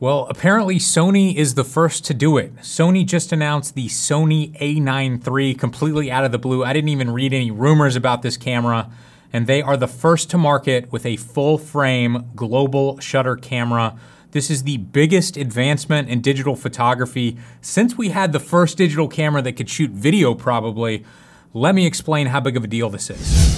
Well, apparently Sony is the first to do it. Sony just announced the Sony A9 III completely out of the blue. I didn't even read any rumors about this camera, and they are the first to market with a full frame global shutter camera. This is the biggest advancement in digital photography since we had the first digital camera that could shoot video probably. Let me explain how big of a deal this is.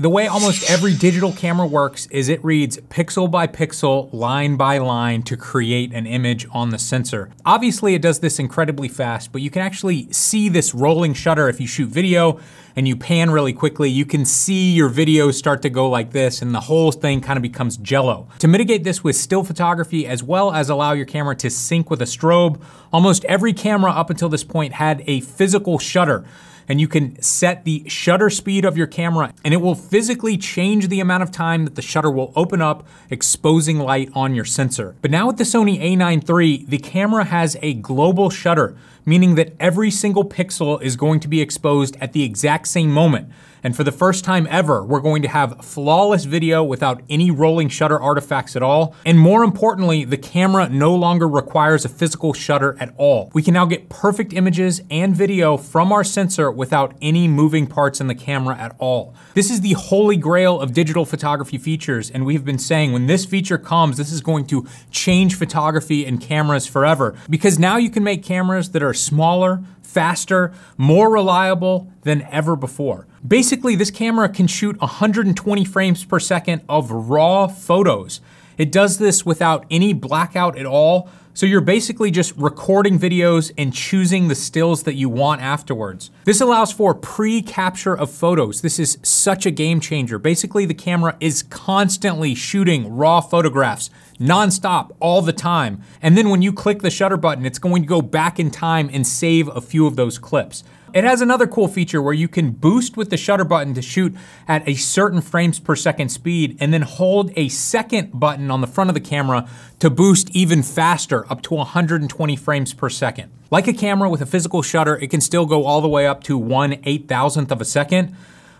The way almost every digital camera works is it reads pixel by pixel, line by line to create an image on the sensor. Obviously it does this incredibly fast, but you can actually see this rolling shutter if you shoot video and you pan really quickly, you can see your videos start to go like this and the whole thing kind of becomes jello. To mitigate this with still photography as well as allow your camera to sync with a strobe, almost every camera up until this point had a physical shutter and you can set the shutter speed of your camera and it will physically change the amount of time that the shutter will open up, exposing light on your sensor. But now with the Sony a9 III, the camera has a global shutter, meaning that every single pixel is going to be exposed at the exact same moment. And for the first time ever, we're going to have flawless video without any rolling shutter artifacts at all. And more importantly, the camera no longer requires a physical shutter at all. We can now get perfect images and video from our sensor without any moving parts in the camera at all. This is the holy grail of digital photography features. And we've been saying when this feature comes, this is going to change photography and cameras forever because now you can make cameras that are smaller, faster, more reliable than ever before. Basically, this camera can shoot 120 frames per second of raw photos. It does this without any blackout at all, so you're basically just recording videos and choosing the stills that you want afterwards. This allows for pre-capture of photos. This is such a game changer. Basically, the camera is constantly shooting raw photographs nonstop all the time. And then when you click the shutter button, it's going to go back in time and save a few of those clips. It has another cool feature where you can boost with the shutter button to shoot at a certain frames per second speed and then hold a second button on the front of the camera to boost even faster up to 120 frames per second. Like a camera with a physical shutter, it can still go all the way up to 1 8,000th of a second,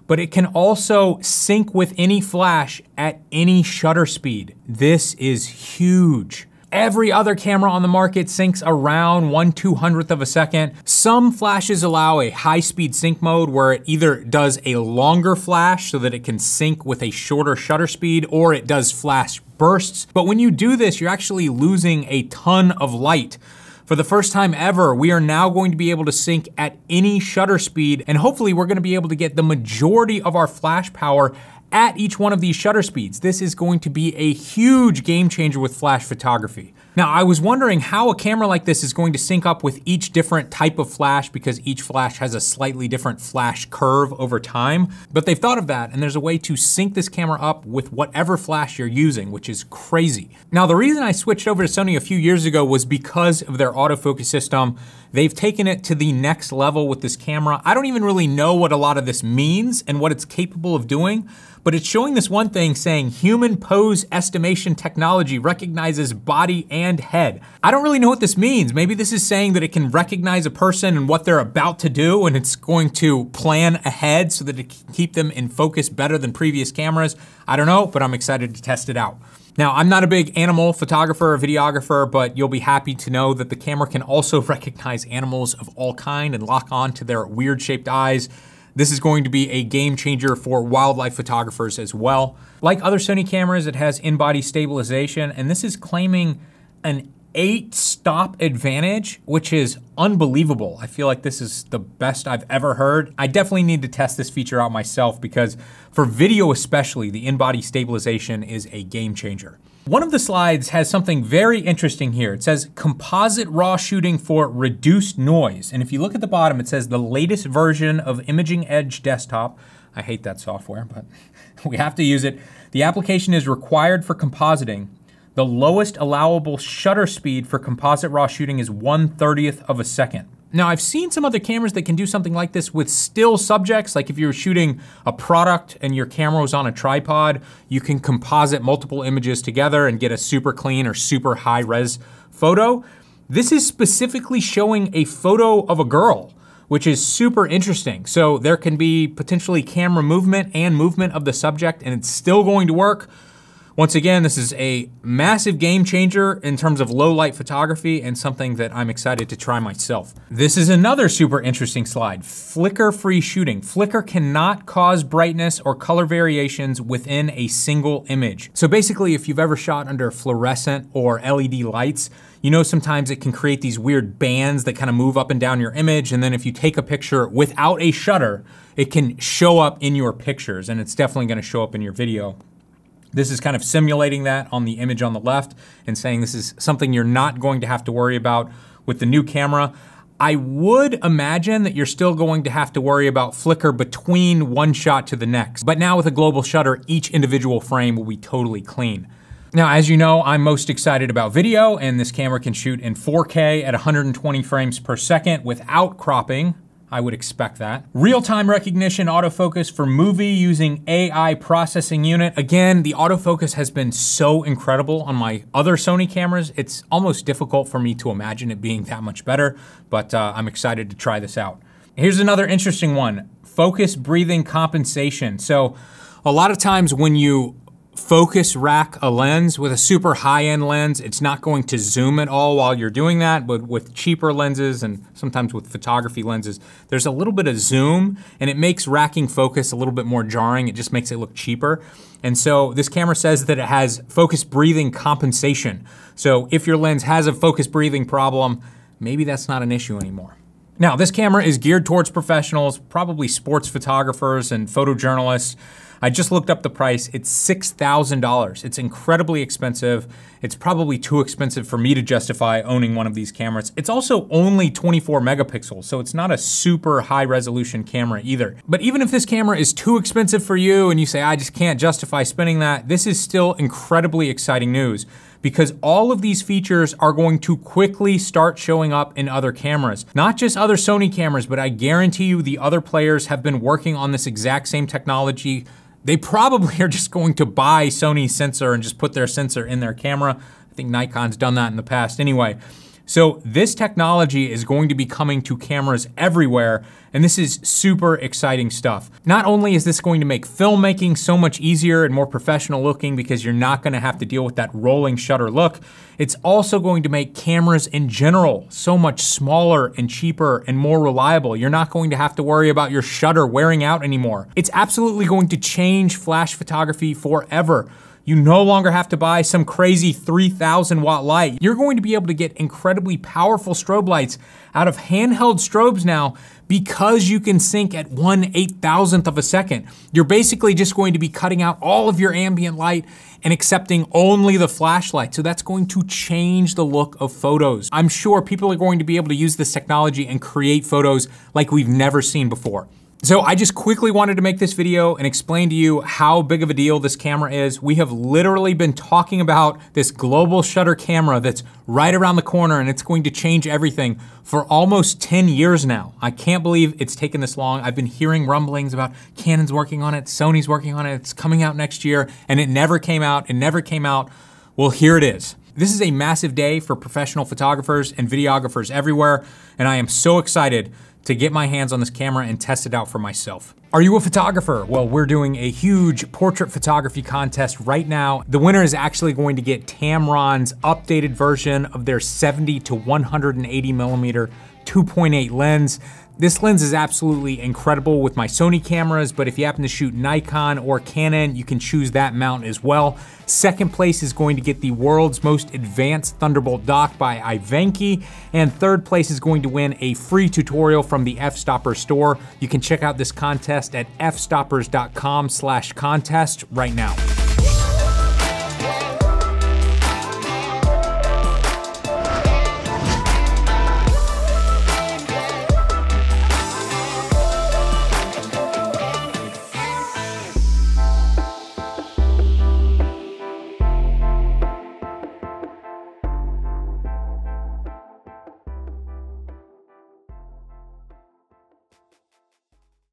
but it can also sync with any flash at any shutter speed. This is huge. Every other camera on the market syncs around 1 200th of a second. Some flashes allow a high speed sync mode where it either does a longer flash so that it can sync with a shorter shutter speed or it does flash bursts. But when you do this, you're actually losing a ton of light. For the first time ever, we are now going to be able to sync at any shutter speed, and hopefully we're gonna be able to get the majority of our flash power at each one of these shutter speeds. This is going to be a huge game changer with flash photography. Now, I was wondering how a camera like this is going to sync up with each different type of flash because each flash has a slightly different flash curve over time, but they've thought of that and there's a way to sync this camera up with whatever flash you're using, which is crazy. Now, the reason I switched over to Sony a few years ago was because of their autofocus system. They've taken it to the next level with this camera. I don't even really know what a lot of this means and what it's capable of doing, but it's showing this one thing saying human pose estimation technology recognizes body and head. I don't really know what this means. Maybe this is saying that it can recognize a person and what they're about to do and it's going to plan ahead so that it can keep them in focus better than previous cameras. I don't know, but I'm excited to test it out. Now, I'm not a big animal photographer or videographer, but you'll be happy to know that the camera can also recognize animals of all kind and lock on to their weird shaped eyes. This is going to be a game changer for wildlife photographers as well. Like other Sony cameras, it has in-body stabilization, and this is claiming an eight stop advantage, which is unbelievable. I feel like this is the best I've ever heard. I definitely need to test this feature out myself because for video especially, the in-body stabilization is a game changer. One of the slides has something very interesting here. It says composite raw shooting for reduced noise. And if you look at the bottom, it says the latest version of Imaging Edge Desktop. I hate that software, but we have to use it. The application is required for compositing. The lowest allowable shutter speed for composite raw shooting is 1 30th of a second. Now I've seen some other cameras that can do something like this with still subjects, like if you're shooting a product and your camera was on a tripod, you can composite multiple images together and get a super clean or super high res photo. This is specifically showing a photo of a girl, which is super interesting. So there can be potentially camera movement and movement of the subject and it's still going to work Once again, this is a massive game changer in terms of low light photography and something that I'm excited to try myself. This is another super interesting slide, flicker free shooting. Flicker cannot cause brightness or color variations within a single image. So basically, if you've ever shot under fluorescent or LED lights, you know sometimes it can create these weird bands that kind of move up and down your image, and then if you take a picture without a shutter, it can show up in your pictures, and it's definitely gonna show up in your video. This is kind of simulating that on the image on the left and saying this is something you're not going to have to worry about with the new camera. I would imagine that you're still going to have to worry about flicker between one shot to the next. But now with a global shutter, each individual frame will be totally clean. Now, as you know, I'm most excited about video, and this camera can shoot in 4K at 120 frames per second without cropping, I would expect that. Real-time recognition autofocus for movie using AI processing unit. Again, the autofocus has been so incredible on my other Sony cameras. It's almost difficult for me to imagine it being that much better, but uh, I'm excited to try this out. Here's another interesting one, focus breathing compensation. So a lot of times when you focus rack a lens with a super high-end lens, it's not going to zoom at all while you're doing that, but with cheaper lenses and sometimes with photography lenses, there's a little bit of zoom and it makes racking focus a little bit more jarring. It just makes it look cheaper. And so this camera says that it has focus breathing compensation. So if your lens has a focus breathing problem, maybe that's not an issue anymore. Now, this camera is geared towards professionals, probably sports photographers and photojournalists. I just looked up the price. It's $6,000. It's incredibly expensive. It's probably too expensive for me to justify owning one of these cameras. It's also only 24 megapixels, so it's not a super high resolution camera either. But even if this camera is too expensive for you and you say, I just can't justify spending that, this is still incredibly exciting news because all of these features are going to quickly start showing up in other cameras. Not just other Sony cameras, but I guarantee you the other players have been working on this exact same technology they probably are just going to buy Sony's sensor and just put their sensor in their camera. I think Nikon's done that in the past anyway. So this technology is going to be coming to cameras everywhere, and this is super exciting stuff. Not only is this going to make filmmaking so much easier and more professional looking because you're not gonna have to deal with that rolling shutter look, it's also going to make cameras in general so much smaller and cheaper and more reliable. You're not going to have to worry about your shutter wearing out anymore. It's absolutely going to change flash photography forever. You no longer have to buy some crazy 3000 watt light. You're going to be able to get incredibly powerful strobe lights out of handheld strobes now because you can sync at one eight thousandth of a second. You're basically just going to be cutting out all of your ambient light and accepting only the flashlight. So that's going to change the look of photos. I'm sure people are going to be able to use this technology and create photos like we've never seen before. So I just quickly wanted to make this video and explain to you how big of a deal this camera is. We have literally been talking about this global shutter camera that's right around the corner and it's going to change everything for almost 10 years now. I can't believe it's taken this long. I've been hearing rumblings about Canon's working on it, Sony's working on it, it's coming out next year, and it never came out, it never came out. Well, here it is. This is a massive day for professional photographers and videographers everywhere, and I am so excited to get my hands on this camera and test it out for myself. Are you a photographer? Well, we're doing a huge portrait photography contest right now. The winner is actually going to get Tamron's updated version of their 70 to 180 millimeter 2.8 lens. This lens is absolutely incredible with my Sony cameras, but if you happen to shoot Nikon or Canon, you can choose that mount as well. Second place is going to get the world's most advanced Thunderbolt dock by Ivanky, and third place is going to win a free tutorial from the F-Stopper store. You can check out this contest at fstoppers.com slash contest right now.